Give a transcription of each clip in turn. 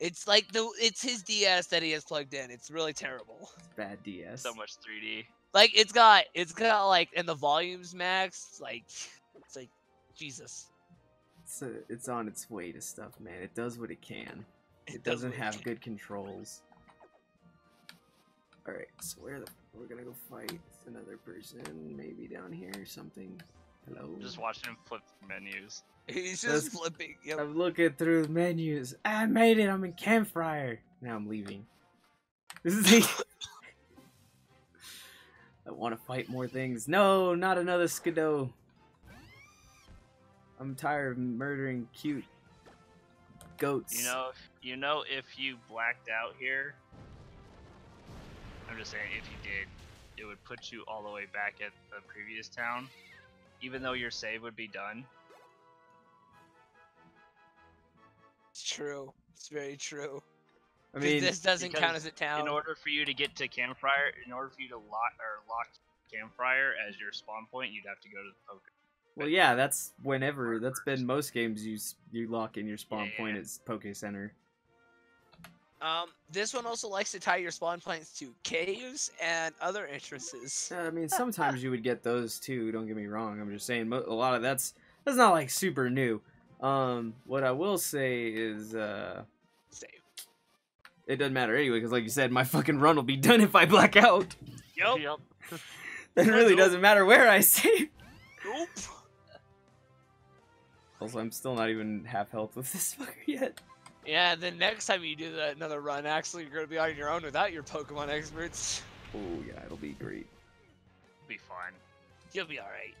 my fault. It's like the it's his DS that he has plugged in. It's really terrible. Bad DS. So much 3D. Like it's got it's got like and the volumes max like it's like Jesus. It's, uh, it's on its way to stuff, man. It does what it can. It, does doesn't what it have can. good controls. All right, so where the we're gonna go fight another person, maybe down here or something. Hello. Just watching him flip menus. He's That's- just flipping. Yep. I'm looking through the menus. I made it. I'm in campfire. Now I'm leaving. This is the. I want to fight more things. No, not another Skiddo. I'm tired of murdering cute goats. You know, you know, if you blacked out here, I'm just saying, if you did, it would put you all the way back at the previous town, even though your save would be done. It's true. It's very true. I 'Cause mean, this doesn't count as a town. In order for you to get to campfire, in order for you to lock or lock campfire as your spawn point, you'd have to go to the poker. well, yeah, that's whenever. That's been most games. You you lock in your spawn Yeah, point yeah. as Poke Center. Um, this one also likes to tie your spawn points to caves and other entrances. I mean, sometimes you would get those too. Don't get me wrong. I'm just saying a lot of that's that's not like super new. Um, what I will say is, uh, Save. it doesn't matter anyway because, like you said, my fucking run will be done if I black out. Yup. It really doesn't matter where I save. Nope. Also, I'm still not even half health with this fucker yet. Yeah, and then next time you do that another run, actually you're gonna be on your own without your Pokemon experts. Oh yeah, it'll be great. It'll be fine. You'll be alright.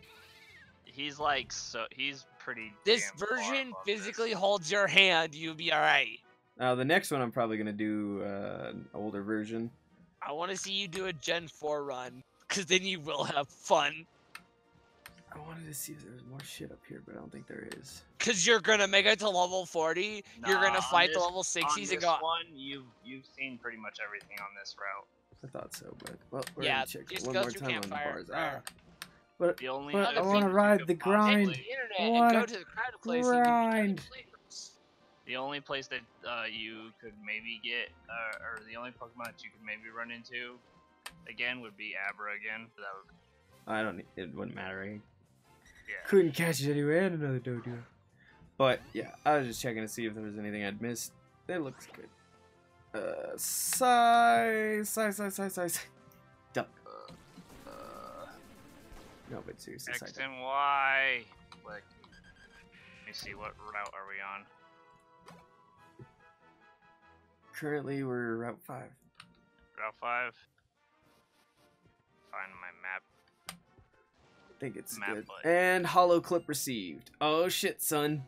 He's like so. He's pretty. This damn far version above this. physically holds your hand, you'll be alright. Now the next one I'm probably gonna do uh, an older version. I wanna see you do a Gen 4 run, cause then you will have fun. I wanted to see if there was more shit up here, but I don't think there is. Cause you're gonna make it to level 40, you're gonna on fight the this- level On 60s this and go, one, you've you've seen pretty much everything on this route. I thought so, but well, we're Yeah, gonna check just one go more through time on the bars. Ah, but The only But I wanna ride the grind. the possibly- internet and Wanna go to the crowded place grind. the only place that uh, you could maybe get, uh, or the only Pokemon that you could maybe run into, again, would be Abra again. That would, I don't. It wouldn't matter. I yeah. couldn't catch it anyway. And another Doduo. But yeah, I was just checking to see if there was anything I'd missed. It looks good. Uh, size, size, size, size, size. Duck. Uh, No, but seriously, X size. and Y. Like, let me see, what route are we on? Currently, we're Route Five. Route 5? Find my map. I think it's Map good. And Holo Clip received. Oh shit, son.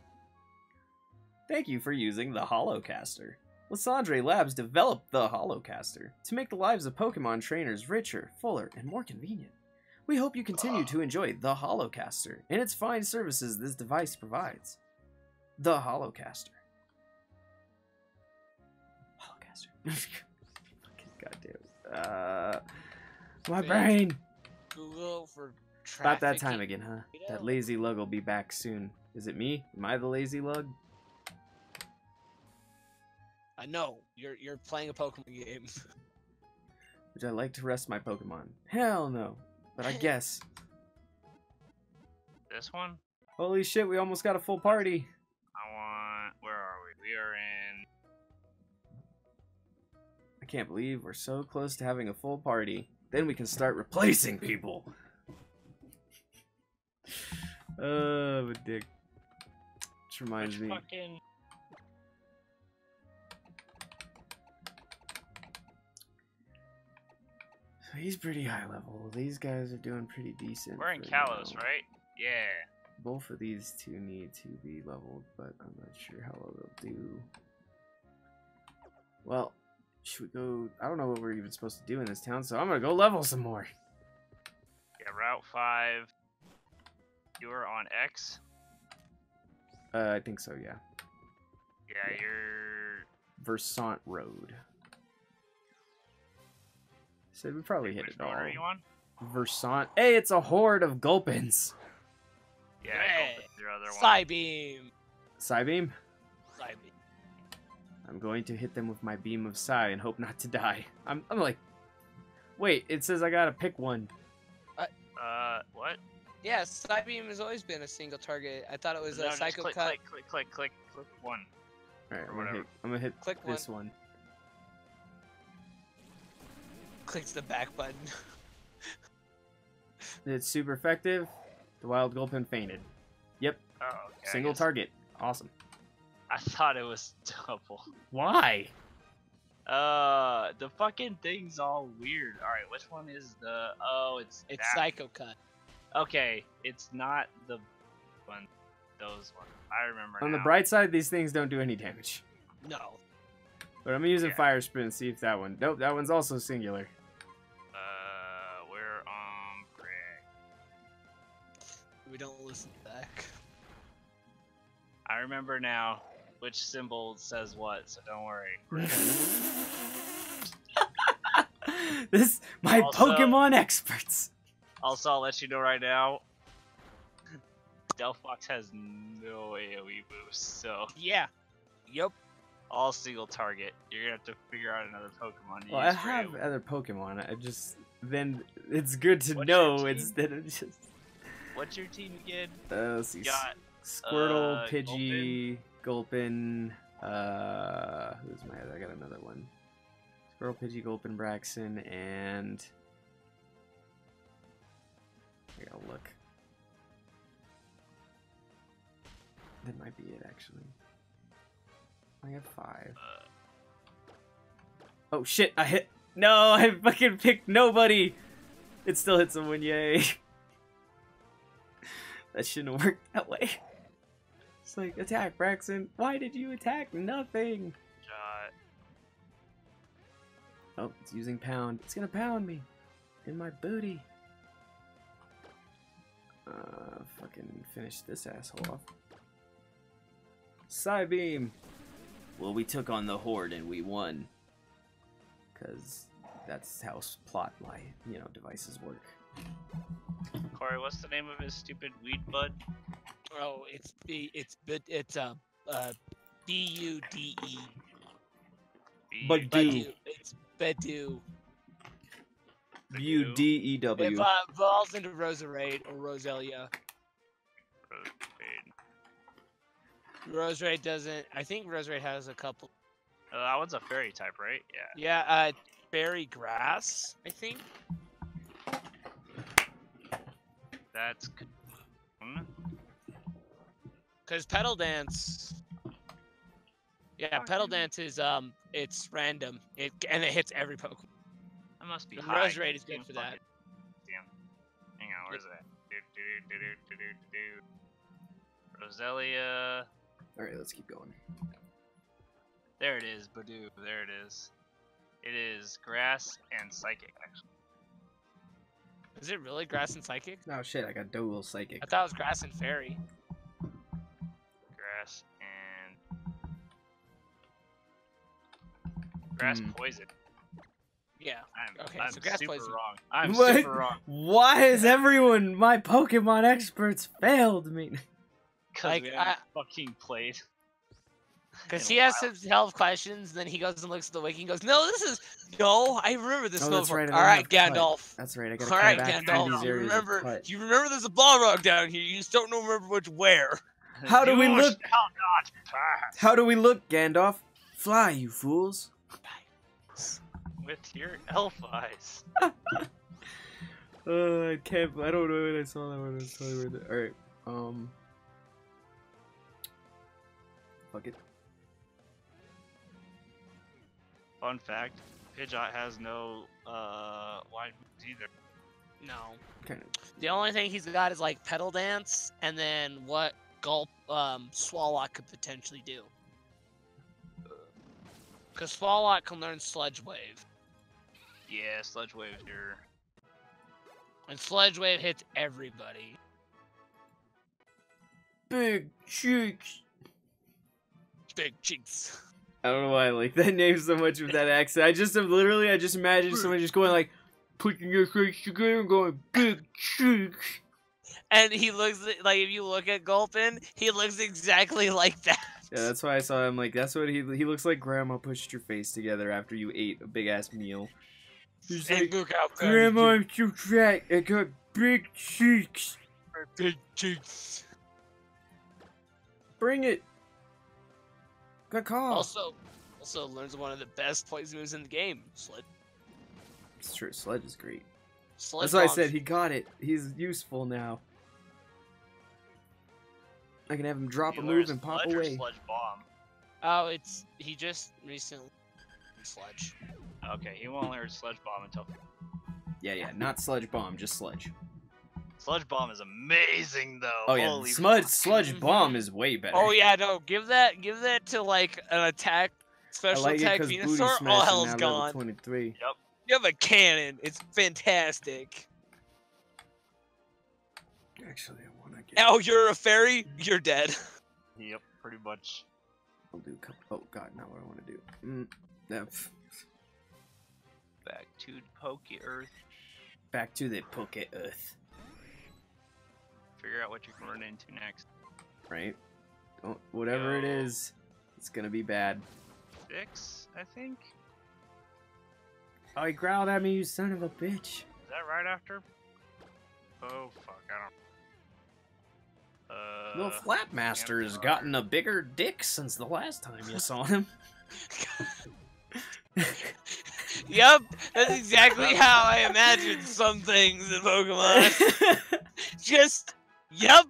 Thank you for using the Holocaster. Lysandre Labs developed the Holocaster to make the lives of Pokemon trainers richer, fuller, and more convenient. We hope you continue to enjoy the Holocaster and its fine services this device provides. The Holocaster. Holocaster. Goddamn. Uh, my brain. Google for About that time again, huh? That lazy lug will be back soon. Is it me? Am I the lazy lug? I know you're you're playing a Pokemon game. Would I like to rest my Pokemon? Hell no. But I guess. This one? Holy shit, we almost got a full party. I want. Where are we? We are in. I can't believe we're so close to having a full party. Then we can start replacing people. Oh, but dick. Which reminds Which me. fucking. He's pretty high level. These guys are doing pretty decent. We're in for Kalos, now. right? Yeah. Both of these two need to be leveled, but I'm not sure how well they'll do. Well, should we go? I don't know what we're even supposed to do in this town, so I'm gonna go level some more. Yeah, Route 5. You are on X? Uh, I think so, yeah. Yeah, Yeah. you're. Versant Road. So we probably hit it road all. are you on? Versant. Hey, it's a horde of Gulpins. Yeah, Hey, Gulp is your other one. Psybeam. Psybeam. Psybeam. I'm going to hit them with my beam of psi and hope not to die. I'm, I'm like, wait, it says I gotta pick one. Uh, what? Yeah, Psybeam has always been a single target. I thought it was no, a just psycho click, cut. click, click, click, click, click one. All right, I'm gonna hit, I'm gonna hit Click this one. Clicks the back button. It's super effective. The wild gulpin fainted. Oh, okay, Single target. Awesome. I thought it was double. Why? Uh, the fucking thing's all weird. All right, which one is the? Oh, it's It's that. psycho cut. Okay, it's not the one. Those ones. I remember. On the bright side, these things don't do any damage. No. But I'm using Yeah. fire spin. see if that one. Nope, that one's also singular. Uh, we're on break. We don't listen back. I remember now which symbol says what, so don't worry. this my Also- Pokemon experts. Also, I'll let you know right now. Delphox has no AoE boost, so Yeah. Yep. all single target. You're gonna have to figure out another Pokemon. To Well, I use for have AoE. other Pokemon. I just then it's good to What's know team? instead of just What's your team again? uh, let's see. You got Squirtle, uh, Pidgey, Gulpin. Uh, who's my other? I got another one. Squirtle, Pidgey, Gulpin, Braixen, and I gotta look. That might be it, actually. I have five. uh, Oh shit! I hit. No, I fucking picked nobody. It still hit someone. Yay! that shouldn't have worked that way. It's like attack, Braixen. Why did you attack? Nothing. got Oh, it's using pound. It's gonna pound me in my booty. Uh, fucking finish this asshole off. Psybeam. Well, we took on the horde and we won. Cause that's how plot my you know devices work. Corey. What's the name of his stupid weed bud? Oh, it's the it's bit it's uh uh B U D E. B- But- Do. Budew. It's Budew. U D E It W. uh, evolves into Roserade or Roselia. Roserade doesn't. I think Roserade has a couple. Uh, that one's a fairy type, right? Yeah. Yeah, uh, berry grass. I think. That's. Hmm? Cause petal dance. Yeah, petal dance is um, it's random. It and it hits every Pokemon. That must be And high. Roserade is good for that. Damn. Hang on, where's that? Do, do, do, do, do, do, do. Roselia. All right, let's keep going. There it is, Budew. There it is. It is grass and psychic, actually. Is it really grass and psychic? Oh shit! I got dual psychic. I thought it was grass and fairy. Grass and. Grass Hmm. poison. Yeah. I'm, Okay, I'm so grass super poison. wrong. I'm What? super wrong. Why is everyone, my Pokemon experts, failed me? Because Like, I- fucking played. Because in he a asks while. himself questions, then he goes and looks at the wiki and goes, "No, this is no. I remember this Oh, that's right, I All don't right, have cut. Gandalf. That's right. I gotta All come right, back Gandalf. You remember? You remember there's a Balrog down here. You just don't know remember which where. How do we look? not How do we look, Gandalf? Fly, you fools! With your elf eyes. Uh, I can't. I don't know when I saw that one. I was totally with it. All right. Um. Fuck it. Fun fact: Pidgeot has no uh wide moves either. No. Kind of. The only thing he's got is like petal dance, and then what Gulp um Swalot could potentially do. Because Swalot can learn Sludge Wave, Yeah, Sludge Wave here. and Sludge Wave hits everybody. Big cheeks. Big cheeks. I don't know why I like that name so much with that accent. I just am literally. I just imagine someone just going like, putting your face together and going big cheeks. And he looks like if you look at Gulpin, he looks exactly like that. Yeah, that's why I saw him. Like, that's what he he looks like. Grandma pushed your face together after you ate a big ass meal. He's And like, look how fat Grandma, I'm so fat. I got big cheeks. big cheeks. Bring it. Good call. Also, also learns one of the best poison moves in the game. Sled. it's true. Sledge is great. Sled That's why I said he got it. He's useful now. I can have him drop You a move and pop sludge or away. Sludge bomb. Oh, it's he just recently sledge. Okay, he won't learn sludge bomb until Yeah, yeah, not sludge bomb, just sludge. sludge bomb is amazing though. Oh yeah, Holy smudge fuck. sludge Mhm. bomb is way better. Oh yeah, no, give that give that to like an attack I special like attack Venusaur. All Smash is hell's now level gone. 23. Yep. You have a cannon. It's fantastic. Actually, I want to get. Now you're a fairy. You're dead. Yep, pretty much. I'll do. a couple- Oh god, not what I want to do. Mm, no, pff. Back to Poke Earth. Back to the Poke Earth, Figure out what you can run into next. right? Don't, whatever it Go. is, it's gonna be bad. Six, I think. Oh, he growled at me, you son of a bitch. Is that right after? Oh fuck, I don't. Uh. Flapmaster has gotten a bigger dick since the last time you saw him. yep, that's exactly how I imagine some things in Pokemon. Just yep.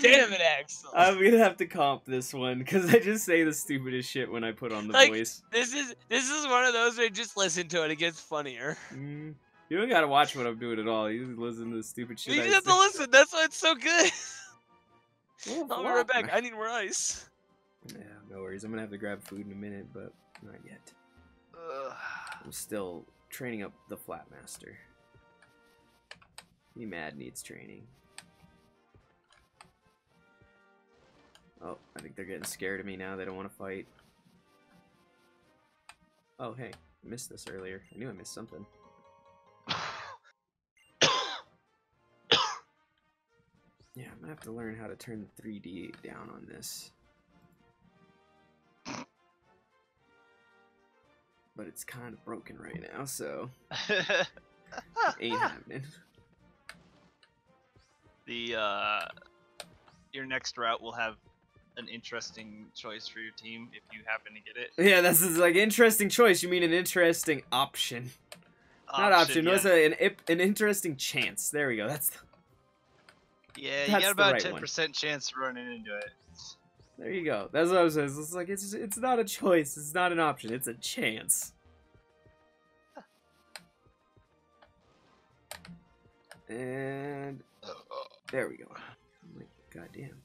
Damn it, Axel. I'm gonna have to comp this one because I just say the stupidest shit when I put on the Like- voice. This is this is one of those where you just listen to it, it gets funnier. Mm, you don't gotta watch what I'm doing at all. You just listen to the stupid shit. You I just have say. to listen. That's why it's so good. I'll be right back. I need more ice. Yeah, no worries. I'm gonna have to grab food in a minute, but not yet. Ugh. I'm still training up the Flatmaster. He mad needs training. Oh, I think they're getting scared of me now. They don't want to fight. Oh, hey. I missed this earlier. I knew I missed something. Yeah, I'm gonna have to learn how to turn the 3D down on this. But it's kind of broken right now, so ain't happening. the uh, your next route will have an interesting choice for your team if you happen to get it. Yeah, this is like interesting choice. You mean an interesting option? Not option. yeah. What's an an interesting chance? There we go. That's Yeah, you That's got about right ten percent chance of running into it. There you go. That's what I was saying. It's like it's it's not a choice. It's not an option. It's a chance. And there we go. I'm like, goddamn.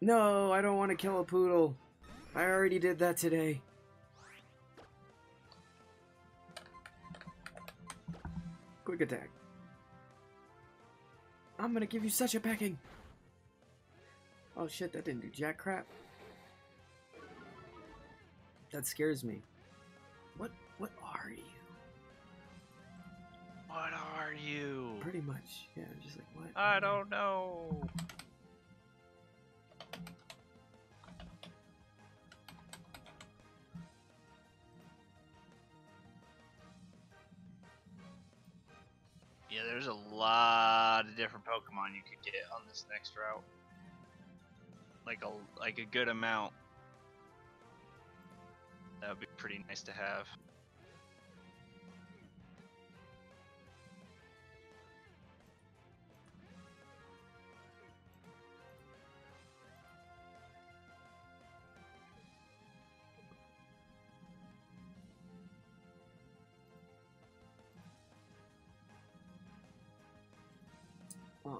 No, I don't want to kill a poodle. I already did that today. Quick attack. I'm gonna give you such a pecking. Oh shit, that didn't do jack crap. That scares me. What what are you? What are you? Pretty much. Yeah, I'm just like what? I don't know. Yeah, there's a lot of different Pokemon you could get on this next route. Like a like a good amount. That would be pretty nice to have. Uh,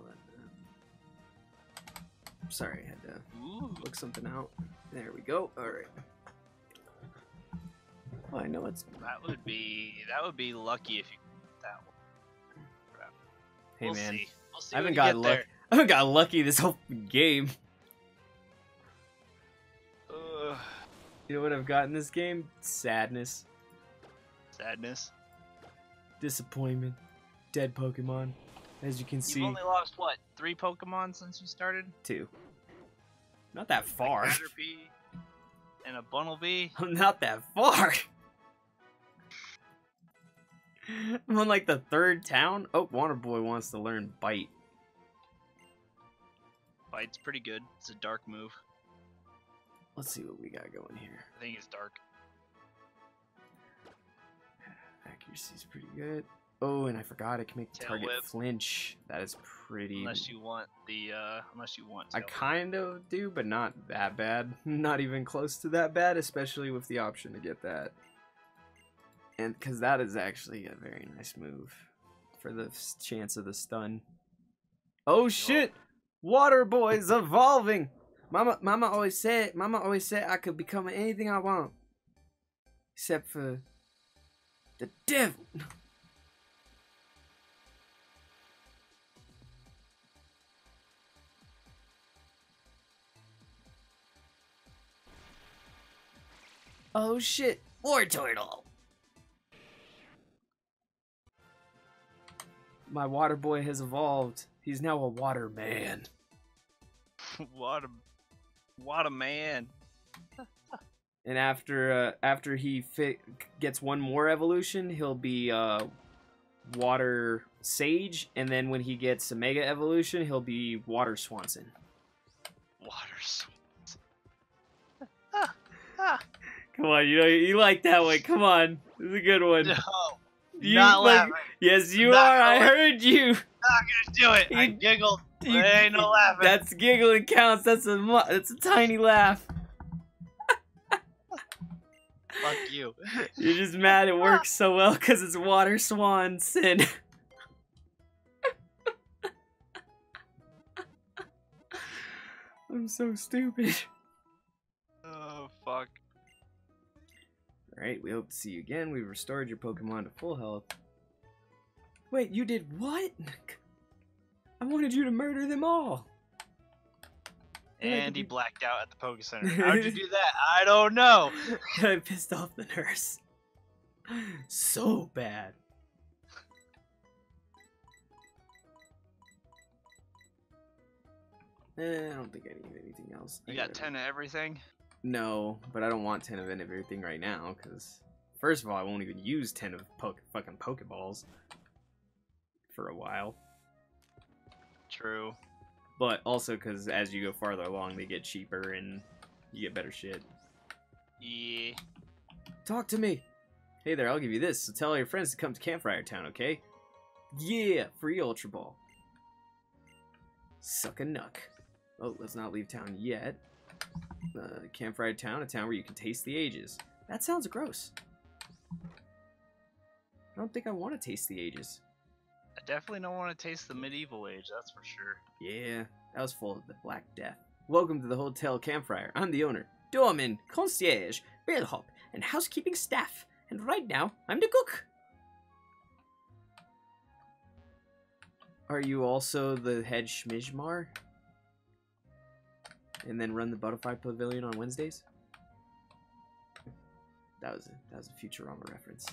sorry, I had to. Look something out. There we go. All right. Oh, I know it's. That would be that would be lucky if you that one. Hey we'll man, see. We'll see I haven't got luck. I haven't got lucky this whole game. You know what I've got in this game? Sadness, sadness. disappointment, dead Pokemon. as you can see. You've only lost what three Pokemon since you started? Two. Not that far. Caterpie and a Bunnelby. I'm not that far. I'm on like the third town. Oh, Water Boy wants to learn Bite. Bite's pretty good. It's a dark move. Let's see what we got going here. I think it's dark. Accuracy's pretty good. Oh, and I forgot I can make the target whip. flinch. That is pretty. Unless you want the uh unless you want I Tail Whip. kind of do, but not that bad. Not even close to that bad, especially with the option to get that. And because that is actually a very nice move for the chance of the stun. Oh shit! Water Boy's evolving. Mama, Mama always said, Mama always said I could become anything I want, except for the devil. Oh shit! Wartortle. My water boy has evolved. He's now a water man. what a what a man. And after uh, after he fi- gets one more evolution, he'll be uh, water sage, and then when he gets a mega evolution, he'll be water Swanson. Water swans. Come on, you know you like that one. Come on, this is a good one. No, You not like- laughing. Yes, you Not are. I heard you. Not gonna do it. I You- giggled. You- There ain't no laughing. That's giggling counts. That's a that's a tiny laugh. Fuck you. You're just mad it works so well because it's water swan sin. I'm so stupid. Alright, we hope to see you again. We've restored your Pokemon to full health. Wait, you did what? I wanted you to murder them all. And he blacked out at the Poke Center. How'd you do that? I don't know. I pissed off the nurse. So bad. Eh, I don't think I need anything else. You I got ten of everything. No, but I don't want 10 of everything right now, because first of all, I won't even use 10 of poke- fucking Pokeballs for a while. True. But also because as you go farther along, they get cheaper and you get better shit. Yeah. Talk to me! Hey there, I'll give you this, so tell all your friends to come to Campfire Town, okay? Yeah, free Ultra Ball. Suck a nuck. Oh, let's not leave town yet. Uh, Campfire Town, a town where you can taste the ages. That sounds gross. I don't think I want to taste the ages. I definitely don't want to taste the medieval age. That's for sure. Yeah, that was full of the Black Death. Welcome to the Hotel Campfire. I'm the owner. Doorman, concierge, bellhop, and housekeeping staff. And right now, I'm the cook. Are you also the head schmizmar? And then run the Butterfly Pavilion on Wednesdays? That was a, that was a Futurama reference.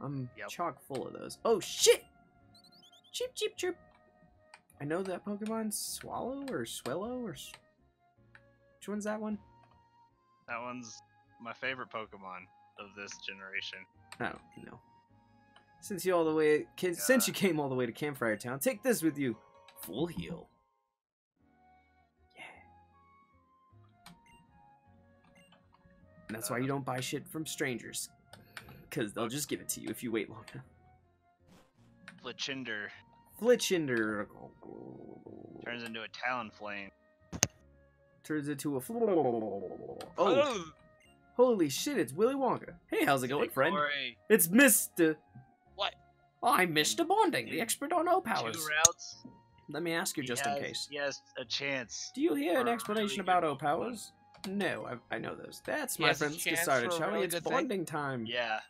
I'm Yep. chock full of those. Oh shit! Cheep cheep chirp. I know that Pokemon Swallow or Swellow or which one's that one? That one's my favorite Pokemon of this generation. I don't. Since you all the way, since you came all the way to Campfire Town, take this with you. Full heal. And that's why you don't buy shit from strangers, because they'll just give it to you if you wait long enough. Fletchinder Flitchinder turns into a Talonflame. turns into a. Oh. oh, holy shit! It's Willy Wonka. Hey, how's it going, friend? Corey, It's Mister. What? I'm Mr. Bonding, the expert on O powers. Two routes. Let me ask you He just in case. Yes, a chance. Do you hear an explanation really about O powers? No, I, I know those. That's my has a friends chance decided, shall we? really It's good thing? bonding time. Yeah.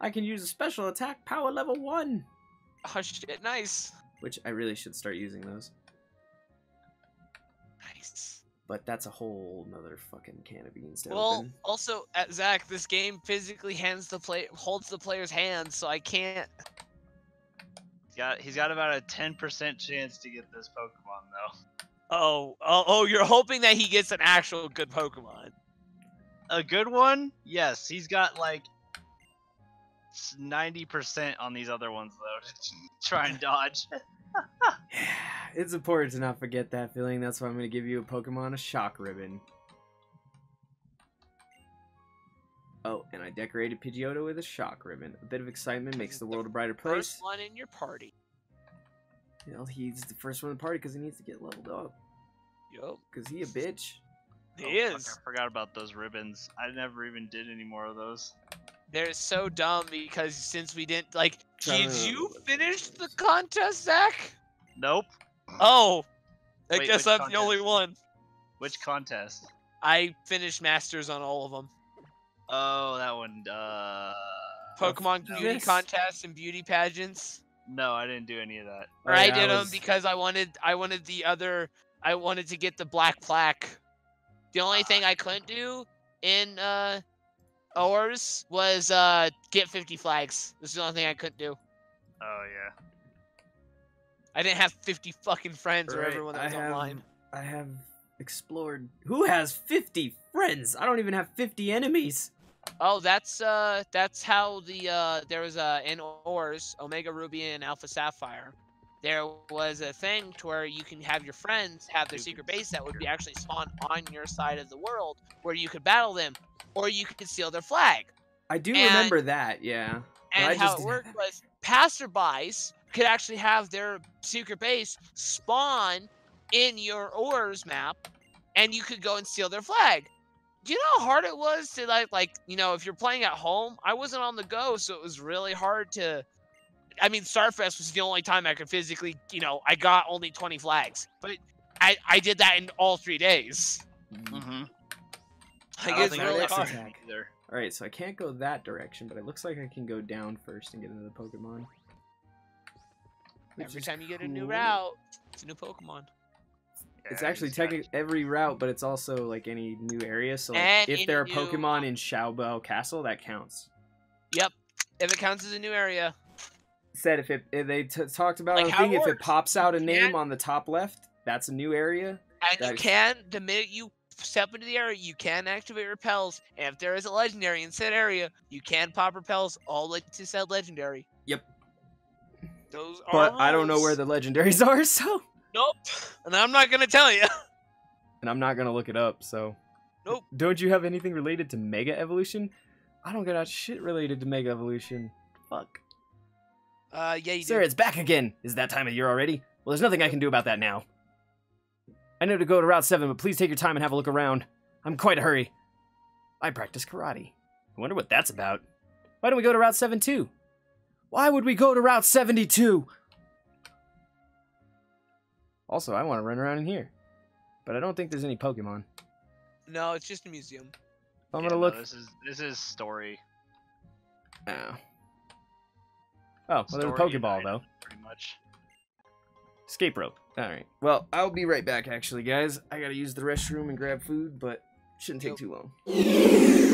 I can use a special attack power level 1. Oh shit, nice. Which I really should start using those. Nice. But that's a whole nother fucking can of beans to Well, open. also, at Zach, this game physically hands the play holds the player's hand, so I can't He's got he's got about a ten percent chance to get this Pokemon though. Oh, oh, oh! You're hoping that he gets an actual good Pokemon. A good one? Yes, he's got like ninety percent on these other ones though to try and dodge. it's important to not forget that feeling. That's why I'm going to give you a Pokemon a shock ribbon. Oh, and I decorated Pidgeotto with a shock ribbon. A bit of excitement makes the world a brighter place. First one in your party. Well, he's the first one in the party because he needs to get leveled up. Yup. Because he a bitch. He Oh, fuck, is. I forgot about those ribbons. I never even did any more of those. They're so dumb because since we didn't like, did to- you finish the contest, Zach? Nope. Oh, I Wait, guess I'm the only one. Which contest? I finished Masters on all of them. Oh, that one. Uh. Pokemon no. beauty This- contests and beauty pageants. No, I didn't do any of that. Or Oh, I did them was- because I wanted I wanted the other I wanted to get the black plaque. The only thing I couldn't do in uh Ours was uh get 50 flags. This is the only thing I couldn't do. Oh yeah. I didn't have 50 fucking friends or everyone that I was have, online. I have explored. Who has 50 friends? I don't even have 50 enemies. Oh, that's uh that's how the uh there was uh in ORAS, Omega Ruby and Alpha Sapphire. There was a thing to where you can have your friends have their secret base that would be actually spawn on your side of the world where you could battle them or you could steal their flag. I do And- remember that, yeah. And how just it worked was passerbys could actually have their secret base spawn in your ORAS map and you could go and steal their flag. Do you know how hard it was to like like you know if you're playing at home? I wasn't on the go, so it was really hard to. I mean, Starfest was the only time I could physically, you know, I got only 20 flags, but I I did that in all three days. Mm-hmm. Like it's think I really got hard. either. Alright, so I can't go that direction, but it looks like I can go down first and get into the Pokemon. Every time you get a new route, it's a new Pokemon. It's Yeah, actually technically every route, but it's also like any new area. So like, if there are new- Pokemon in Shabboneau Castle, that counts. Yep, if it counts as a new area. Said if it if they t- talked about Like thing, if it pops out a You name on the top left, that's a new area. And you That is- can, the minute you step into the area, you can activate repels. And if there is a legendary in said area, you can pop repels all to said legendary. Yep. Those are But I don't know where the legendaries are, so Nope. And I'm not gonna tell you. and I'm not gonna look it up. So Nope. Don't you have anything related to Mega Evolution? I don't get out shit related to Mega Evolution. Fuck. Uh, yeah, you Sir, do. it's back again. Is that time of year already? Well, there's nothing I can do about that now. I know to go to Route 7, but please take your time and have a look around. I'm quite a hurry. I practice karate. I wonder what that's about. Why don't we go to Route 7 too? Why would we go to Route 72? Also, I want to run around in here. But I don't think there's any Pokemon. No, it's just a museum. I'm Yeah, gonna no, look. this is this is story. Oh. Oh, well, there's a Pokeball, United, though. Pretty much. Escape rope. Alright. Well, I'll be right back, actually, guys. I gotta use the restroom and grab food, but shouldn't take too long.